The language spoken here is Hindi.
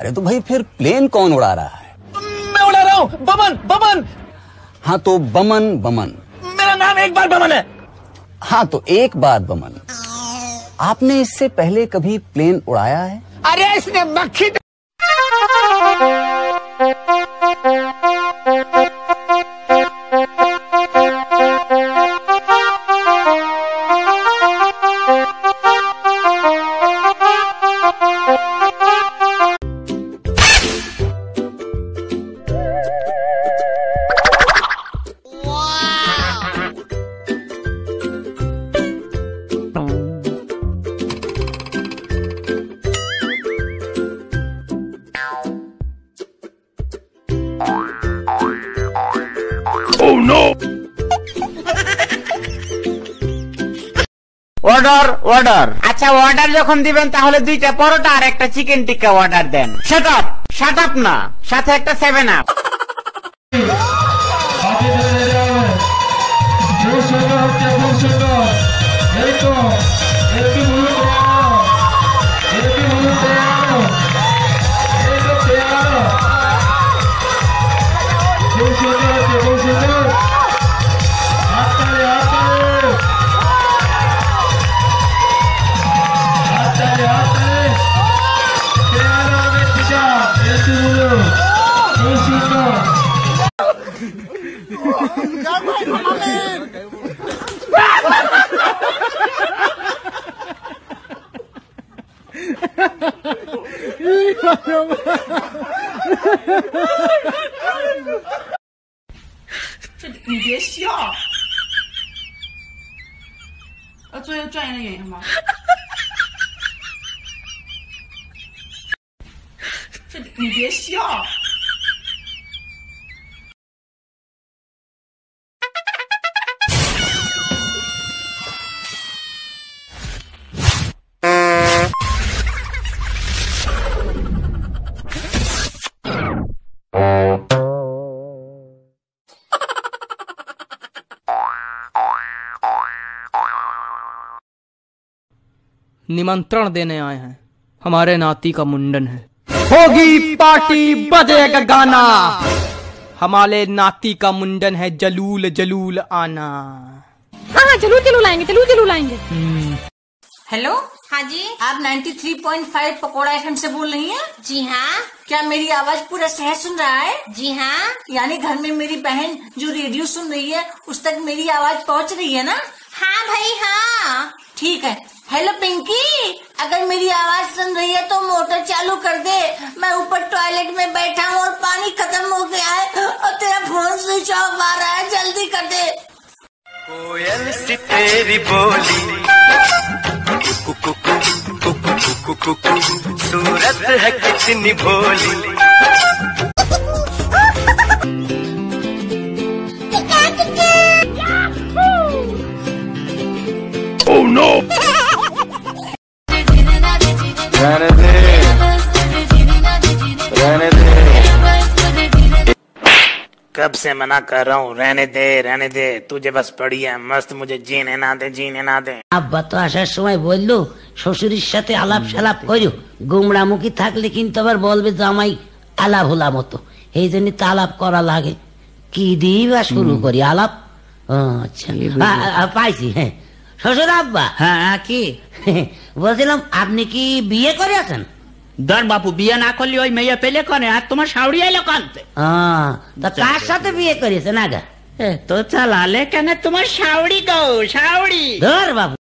अरे तो भाई फिर प्लेन कौन उड़ा रहा है? मैं उड़ा रहा हूँ। बमन बमन। हाँ तो बमन बमन। मेरा नाम एक बार बमन है। हाँ तो एक बार बमन। आपने इससे पहले कभी प्लेन उड़ाया है? अरे इसने मक्खी অর্ডার অর্ডার আচ্ছা অর্ডার যখন দিবেন তাহলে দুইটা পরোটা আর একটা চিকেন টিক্কা অর্ডার দেন। শাট আপ শাট আপ না। সাথে একটা সেভেন আপ 你别笑。做一个专业的演员吗你别笑 निमंत्रण देने आए हैं। हमारे नाती का मुंडन है। होगी पार्टी बजेगा गाना। हमारे नाती का मुंडन है जलूल जलूल आना। हाँ हाँ ज़रूर ज़रूर लाएँगे ज़रूर ज़रूर लाएँगे हेलो? हाँ जी। आप 93.5 पकोड़ा एफएम से बोल रही हैं? जी हाँ। क्या मेरी आवाज़ पूरा शहर सुन रहा है? जी हाँ। यानी घर में मेरी बहन जो रेडियो सुन रही है उस तक मेरी आवाज़ पहुँच रही है ना? हाँ भाई हाँ। ठीक है हेलो पिंकी अगर मेरी आवाज़ सुन रही है तो मोटर चालू कर दे। मैं ऊपर टॉयलेट में बैठा हूँ और पानी खत्म हो गया है और तेरा फ़ोन स्विच ऑफ़ आ रहा है। जल्दी कर दे। कोयल सी तेरी बोली। कुकु कुकु कुकु कुकु कुकु सूरत है कितनी भोली। रहने दे रहने दे कब से मना कर रहा हूँ रहने दे रहने दे तुझे बस पड़ी है मस्त मुझे जीने ना दे जीने ना दे আব্বা তো আসার সময় বললো শ্বশুরের সাথে আলাপ সালাপ করো গুমড়ামুখী থাকলে কিন্তু আবার বলবে জামাই আলাপ হোলা মতো এই জন্য তো আলাপ করা লাগে কি দিয়ে বা শুরু করি আলাপ ও, আচ্ছা আ- আ- পাইছি হ্যাঁ শ্বশুর আব্বা? হ্যাঁ। কি? বলছিলাম আপনি কি বিয়ে করেছেন ধর বাপু বিয়ে না করলে ওই মেয়ে পেলে করে আর তোমার সাউরি এলো কানতে। কার সাথে বিয়ে করেছেন আগা তো চালালে কেন তোমার সাউরি গো সাউরি ধর বাবু